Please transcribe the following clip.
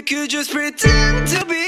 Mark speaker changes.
Speaker 1: We could just pretend to be